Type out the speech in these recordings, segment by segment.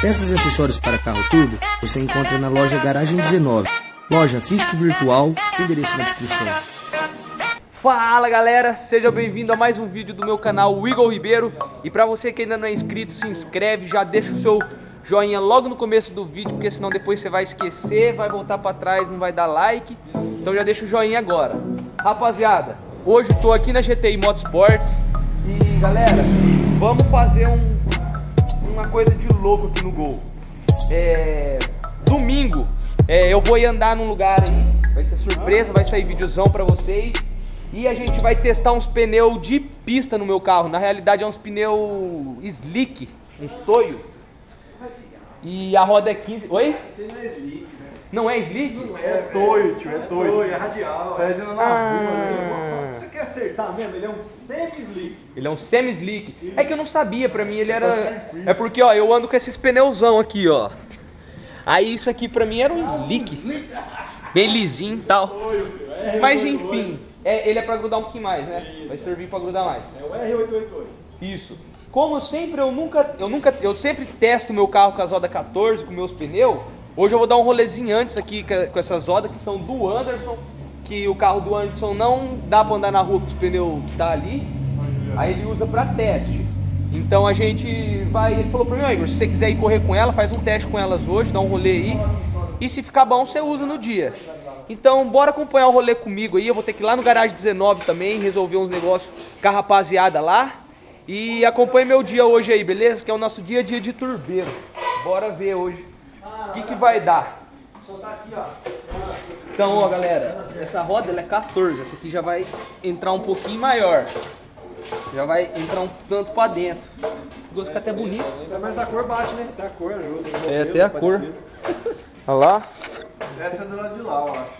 Peças e acessórios para carro turbo você encontra na loja Garagem 19. Loja física e virtual, endereço na descrição. Fala galera, seja bem-vindo a mais um vídeo do meu canal Igor Ribeiro. E pra você que ainda não é inscrito, se inscreve, já deixa o seu joinha logo no começo do vídeo Porque senão depois você vai esquecer, vai voltar pra trás, não vai dar like. Então já deixa o joinha agora. Rapaziada, hoje tô aqui na GTI Motorsports. E galera, vamos fazer um, uma coisa de louco aqui no Gol é, Domingo, é, eu vou ir andar num lugar aí Vai ser surpresa, vai sair videozão pra vocês e a gente vai testar uns pneus de pista no meu carro. Na realidade é uns pneus slick, uns toio. E a roda é 15. Oi? Você não é slick, né? Não é slick? É toio, tio, é toio. toio, é radial. Você é de na Ah. rua, né? Acertar mesmo? Ele é um semi-slick. Ele é um semi-slick. É que eu não sabia, pra mim ele era. É porque, ó, eu ando com esses pneuzão aqui, ó. Aí isso aqui pra mim era um slick. Bem lisinho e tal. Mas enfim, é, ele é pra grudar um pouquinho mais, né? Vai servir pra grudar mais. É o R888. Isso. Como sempre, eu nunca, eu nunca, eu sempre testo meu carro com as rodas 14, com meus pneus. Hoje eu vou dar um rolezinho antes aqui com essas rodas que são do Anderson, que o carro do Anderson não dá pra andar na rua com os pneus que tá ali. Aí ele usa pra teste. Então a gente vai, ele falou pra mim, ó, Igor, se você quiser ir correr com ela, faz um teste com elas hoje, dá um rolê aí. E se ficar bom, você usa no dia. Então, bora acompanhar o rolê comigo aí. Eu vou ter que ir lá no Garagem 19 também, resolver uns negócios com a rapaziada lá. E acompanhe meu dia hoje aí, beleza? Que é o nosso dia a dia de turbeiro. Bora ver hoje o que, que vai dar. Então, ó, galera, essa roda ela é 14. Essa aqui já vai entrar um pouquinho maior. Já vai entrar um tanto pra dentro. Ficou fica até bonito. Mas a cor bate, né? Até a cor ajuda. É, até a cor. Olha lá. Essa é do lado de lá, eu acho.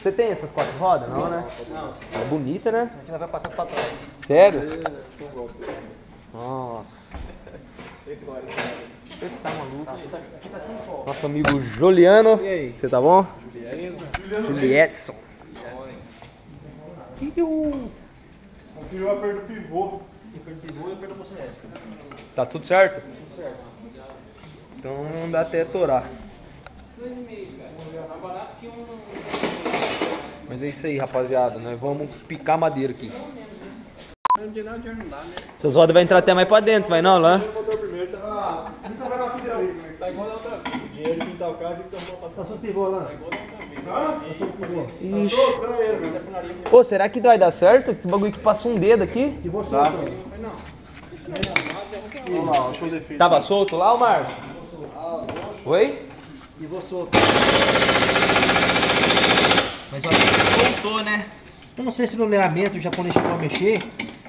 Você tem essas quatro rodas? Não, né? Não. É bonita, né? Aqui nós vai passar pra trás. Sério? Nossa. Tem história. Você tá maluco? Nosso amigo Juliano. E aí? Você tá bom? Julietson. Iu. Conferiu a perda do pivô. Tá tudo certo? Tudo certo. Então não dá até torar. Mas é isso aí, rapaziada. Nós vamos picar madeira aqui. Essas rodas vai entrar até mais pra dentro, vai não, lá? Tá. É que tá igual da outra vez. Dinheiro de pintar o carro e que arrumou passar. Passou o pivô lá. Tá igual da outra vez. Ah? Passou? Pra ele, velho. Pô, será que vai dar certo? Esse bagulho que passa um dedo aqui. Olha achou o defeito. Tava solto lá, o Márcio? Oi? Pivô solto. Mas eu acho que voltou, né? Eu não sei se no leamento o japonês chegou a mexer.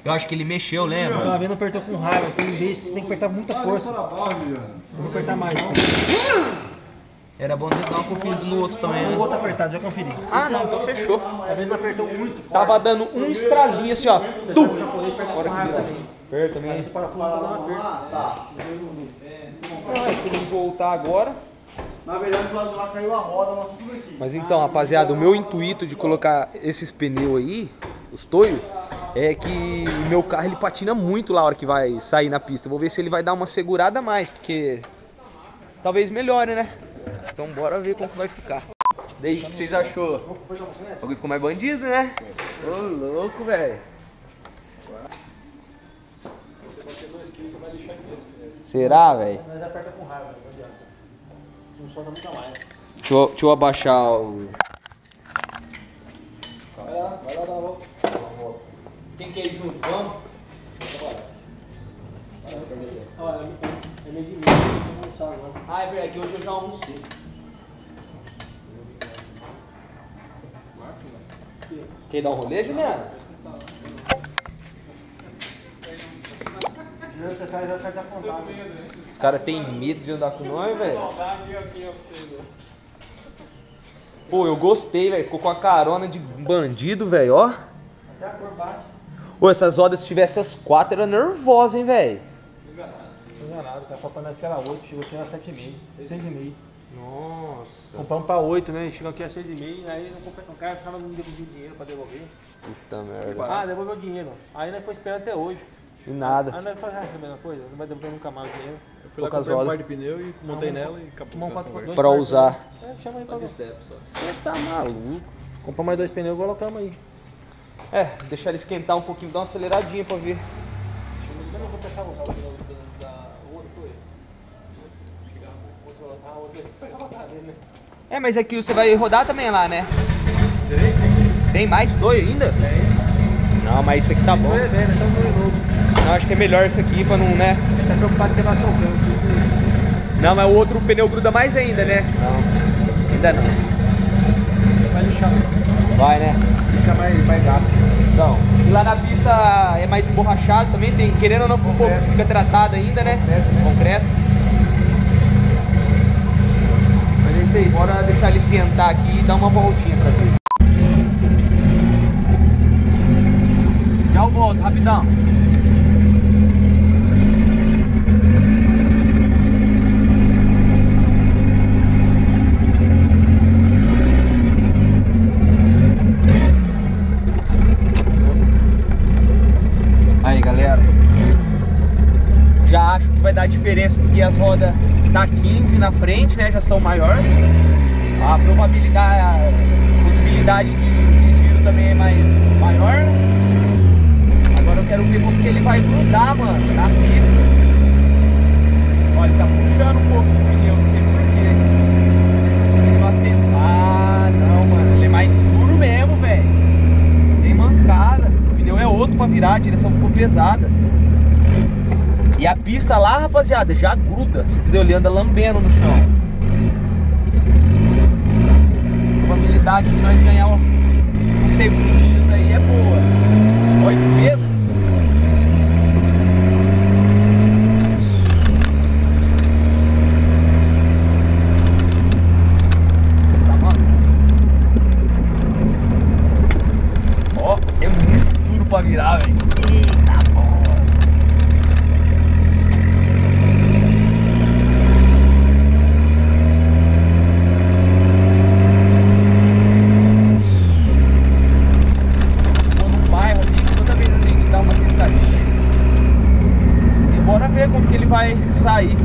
Eu acho que ele mexeu, lembra? Vez não apertou com raiva. Tem vezes que você tem que apertar muita força. Para vou apertar mais. Então. Era bom dar uma conferida no outro também, O né? outro apertado, já conferi. Ah, não, então fechou. Vezes não apertou muito forte. Tava dando um estralinho assim, ó. Tum! com raiva também. Aperta também. Parafuso tá dando aperto. Ah, tá. Ah, se ele voltar agora. Na verdade, do lado de lá caiu a roda, mas tudo aqui. Mas então, rapaziada, o meu intuito de colocar esses pneus aí, os toios, é que meu carro ele patina muito lá na hora que vai sair na pista. Vou ver se ele vai dar uma segurada a mais, porque talvez melhore, né? Então bora ver como que vai ficar. Daí, o que vocês achou? O bagulho ficou mais bandido, né? Ô, louco, velho. Será, velho? Mas aperta com raiva, não adianta. Não solta nunca mais. Deixa eu, deixa eu abaixar o. Vai lá, vai lá dar a volta. Quem quer ir junto? Vamos? Olha, é eu. Ah, é verdade, que hoje eu já almocei. Quer dar um rolê, Juliana? Os caras têm medo de andar com nós, velho. Pô, eu gostei, velho. Ficou com a carona de bandido, velho, ó. Até a cor bate. Pô, essas rodas, se tivesse as quatro, era nervosa, hein, velho. Tô enganado, tá faltando acho que era 8, chegou aqui era 7,5. 6,5. Nossa. Compramos pra 8, né? Chegou aqui a 6,5, aí não comprei- o cara ficava não devolveu o dinheiro pra devolver. Puta merda. Ah, devolveu o dinheiro. Aí nós foi esperando até hoje. E nada. Aí nós falamos, ah, é a mesma coisa, não vai devolver nunca mais o dinheiro. Fui lá, comprei um par de pneu e montei nela e acabou. Pra usar. É, chama aí pra De step só. Você tá maluco? Comprar mais dois pneus e colocamos aí. É, deixar ele esquentar um pouquinho, dar uma aceleradinha pra ver. Você não usar o pneu da outra foi? A outra? É, mas aqui você vai rodar também lá, né? Tem mais dois ainda? Tem. Não, mas esse aqui tá bom. Eu acho que é melhor esse aqui pra não, né? Ele tá preocupado em levar seu câmbio. Não, mas o outro pneu gruda mais ainda, né? Não. Ainda não. Vai lixar. Vai, né? Fica mais gato. Então, e lá na pista é mais emborrachado também, tem, querendo ou não, um pouco, fica tratado ainda, né? Concreto, né? Concreto. Mas é isso aí, bora deixar ele esquentar aqui e dar uma voltinha pra ver. Já eu volto, rapidão. Aí galera, já acho que porque as rodas tá 15 na frente, né? Já são maiores. A probabilidade, a possibilidade de, de giro também é mais maior. Agora eu quero ver como que ele vai grudar, mano, na pista. Olha, tá puxando um pouco o pneu, não sei porquê. Ah, não, mano, ele é mais duro mesmo, velho. Sem mancada. O pneu é outro pra virar, a direção ficou pesada. E a pista lá, rapaziada, já gruda. Você entendeu? Ele anda lambendo no chão. A probabilidade de nós ganhar uns segundinhos aí é boa. Olha que peso. Tá maluco? Ó, é muito duro pra virar, velho. Eita porra. Vou num bairro aqui, toda vez a gente dá uma testadinha. E bora ver como que ele vai sair.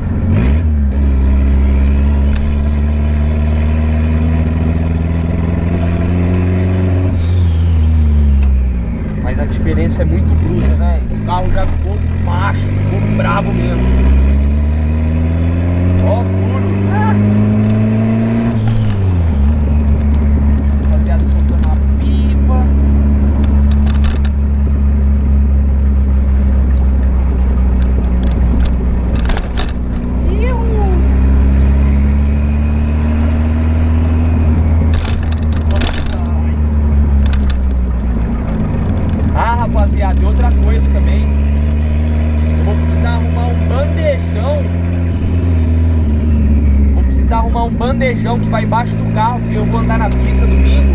Mas a diferença é muito bruta, velho. O carro já ficou macho, ficou bravo mesmo. Ó, duro. Rapaziada soltando a pipa. Ah, rapaziada, e outra coisa também. Eu vou precisar arrumar um bandejão. Vou precisar arrumar bandejão que vai embaixo do carro, porque eu vou andar na pista domingo.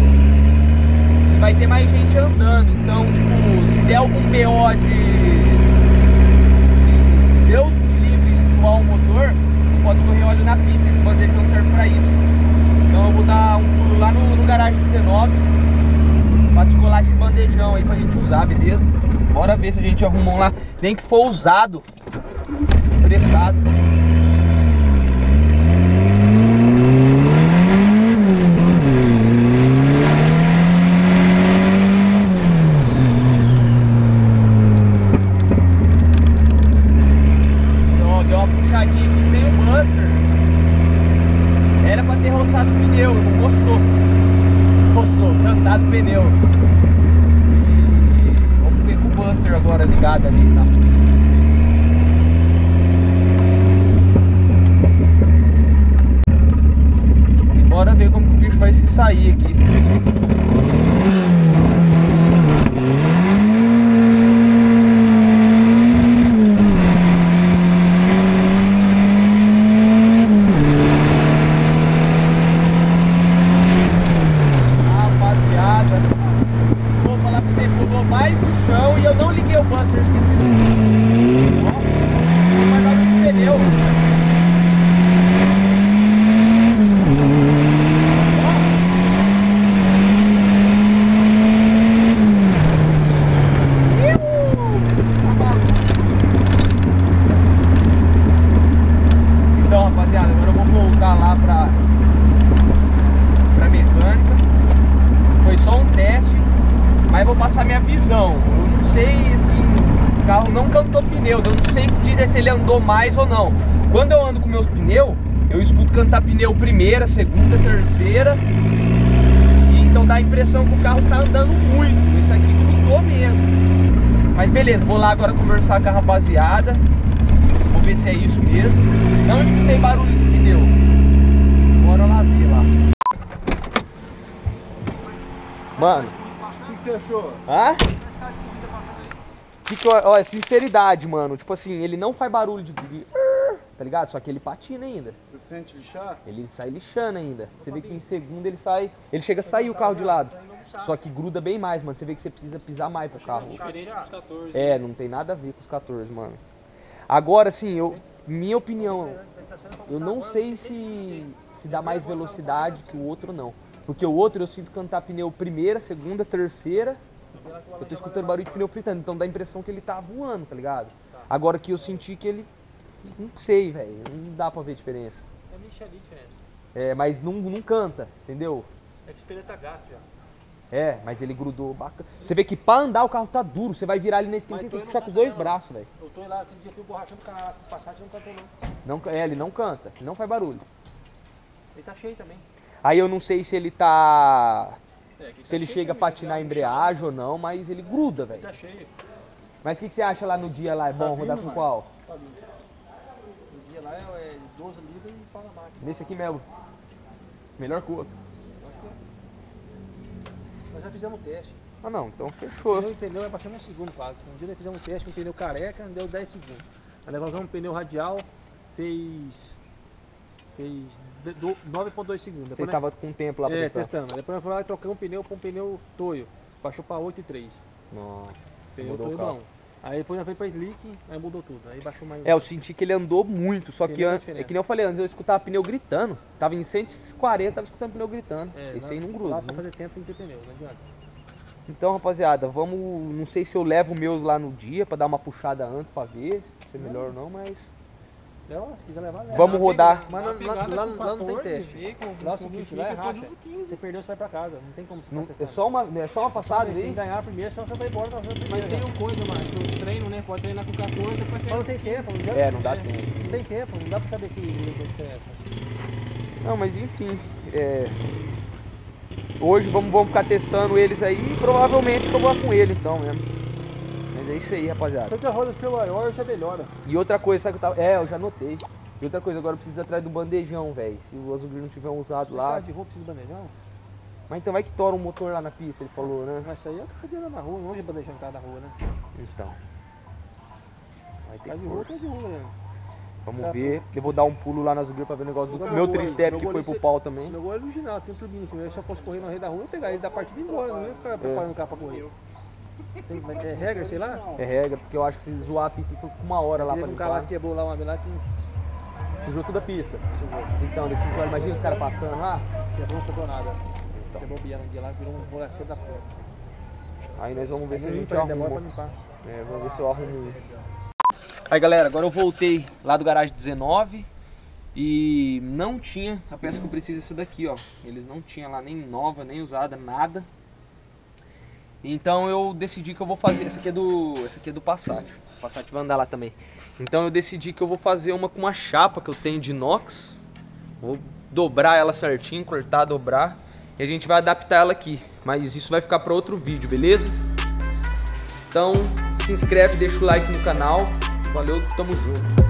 E vai ter mais gente andando. Então, tipo, se der algum BO de. de Deus me livre de suar o motor, não pode escorrer óleo na pista. Esse bandejão serve pra isso. Então eu vou dar um pulo lá no, no garagem 19 pra descolar esse bandejão aí pra gente usar, beleza? Bora ver se a gente arruma um lá. Nem que for usado, emprestado. Ó, Deu uma puxadinha aqui sem o Buster. Era pra ter roçado pneu, roçou. Roçou, cantado pneu. Vamos ver com o Buster agora ligado ali, tá? E bora ver como o bicho vai se sair aqui. Rapaziada, vou falar pra você, pulou mais no chão e eu não liguei o Buster, esqueci. buscar lá pra, pra mecânica. Foi só um teste, mas vou passar minha visão. Eu não sei, assim, o carro não cantou pneu, eu não sei se dizer se ele andou mais ou não. Quando eu ando com meus pneus, eu escuto cantar pneu primeira, segunda, terceira. E então dá a impressão que o carro tá andando muito. Esse aqui grudou mesmo. Mas beleza, vou lá agora conversar com a rapaziada. Vamos ver se é isso mesmo. Não escutei barulho de pneu. Bora lá ver lá. Mano. O que, que você achou? Hã? Que que eu, ó, é sinceridade, mano. Tipo assim, ele não faz barulho de. de- Tá ligado? Só que ele patina ainda. Você sente lixar? Ele sai lixando ainda. Você vê que em segundo ele sai. Ele chega a sair o carro de lado. Só que gruda bem mais, mano. Você vê que você precisa pisar mais pro carro. Diferente dos 14. É, não tem nada a ver com os 14, mano. Agora, assim, eu. Minha opinião, eu não sei se, se dá mais velocidade que o outro não. Porque o outro eu sinto cantar pneu primeira, segunda, terceira. Eu tô escutando barulho de pneu fritando, então dá a impressão que ele tá voando, tá ligado? Agora que eu senti que ele. Não sei, velho. Não dá pra ver diferença. É ali, diferença. É, mas não, não canta, entendeu? É que espelho tá gato já. É, mas ele grudou bacana. Você vê que pra andar o carro tá duro, você vai virar ali na esquina, você tem que puxar com os dois braços, velho. Eu tô lá, aquele dia eu fui borrachando com a com o Passat, não cantou não. Não, é, ele não canta, não faz barulho. Ele tá cheio também. Aí eu não sei se ele tá. É, Se tá ele cheio chega a também, patinar a já embreagem ou não, mas ele gruda, Ele velho. tá cheio. Mas o que, que você acha lá no dia lá? É bom Tá rodar com qual? Tá lindo. O dia lá é, é 12 litros e para máquina. Nesse aqui mesmo. Melhor que o outro. Nós já fizemos o teste. Ah não, então O fechou. pneu, pneu é baixando um segundo quase. Um dia nós fizemos um teste com um pneu careca, deu 10 segundos. Aí nós colocamos um pneu radial, fez. Fez de- do- 9.2 segundos. Você estava com tempo lá pra É, testar. testando. Depois nós fomos lá e trocamos um pneu para um pneu Toyo. Baixou para 8.3. Nossa, Pneu mudou Toyo bom. Aí depois nós fomos para Slick, aí mudou tudo. Aí baixou mais. É, eu senti que ele andou muito, só que an- é que nem eu falei antes, eu escutava pneu gritando. Tava em 140, tava escutando pneu gritando. É, Esse aí não Lá gruda. para né? fazer tempo tem que ter pneu, não adianta. Então, rapaziada, vamos. Não sei se eu levo meus lá no dia pra dar uma puxada antes pra ver se é melhor ou não, mas. Leva, se quiser levar, leva. Vamos rodar. Mas lá, não tem 14, teste. Lá é o seguinte, 20, lá é racha. usa o 15. Você perdeu, você vai pra casa. Não tem como você Não, é só uma, é só uma passada Tem que ganhar primeiro, senão você vai embora. Mas tem uma coisa, mano, os treinos, né? Pode treinar com 14, depois Mas não tem tempo, não. É, não dá tempo. Não tem tempo, não dá pra saber se. Não, mas enfim. é, Hoje vamos, vamos ficar testando eles aí e provavelmente eu vou com ele então mesmo. Mas é isso aí, rapaziada. Só que a roda ser maior já melhora. E outra coisa, sabe que eu tava. É, eu já notei. E outra coisa, agora eu preciso ir atrás do bandejão, velho. Se o Azul não tiver usado lá. Cara de roupa precisa de bandejão? Mas então vai que tora o motor lá na pista, ele falou, né? Mas isso aí é cadeira na rua, longe de bandejão cara na rua, né? Então. Vai ter que de roupa é de rua, né? Vamos Tá, ver. Eu vou dar um pulo lá na Azul pra ver o negócio do Meu tristep que foi pro se- pau também. O meu gol é original, tem um turbina em cima. Se eu fosse correr no rei da rua, eu ia pegar ele da partida e ir embora. Não ia ficar preparando o carro pra correr. Tem, é regra, sei lá? É regra, porque eu acho que se zoar a pista ele foi com uma hora lá pra um cara limpar. quebrou lá uma vez lá que Sujou toda a pista. Então, desse jogo, imagina os caras passando lá. quebrou, não sobrou nada. Quebrou o piano dia lá, virou um roleceiro da porra. Aí nós vamos ver se a gente ele demora arruma. pra limpar. É, vamos ver se eu arrumo um. Aí galera, agora eu voltei lá do garagem 19 e não tinha a peça que eu preciso essa daqui, ó. Eles não tinham lá nem nova, nem usada, nada. Então eu decidi que eu vou fazer. Essa aqui é do. Essa aqui é do Passat. O Passat vai andar lá também. Então eu decidi que eu vou fazer uma com uma chapa que eu tenho de inox. Vou dobrar ela certinho, cortar, dobrar. E a gente vai adaptar ela aqui. Mas isso vai ficar para outro vídeo, beleza? Então se inscreve, deixa o like no canal. Valeu, tamo junto.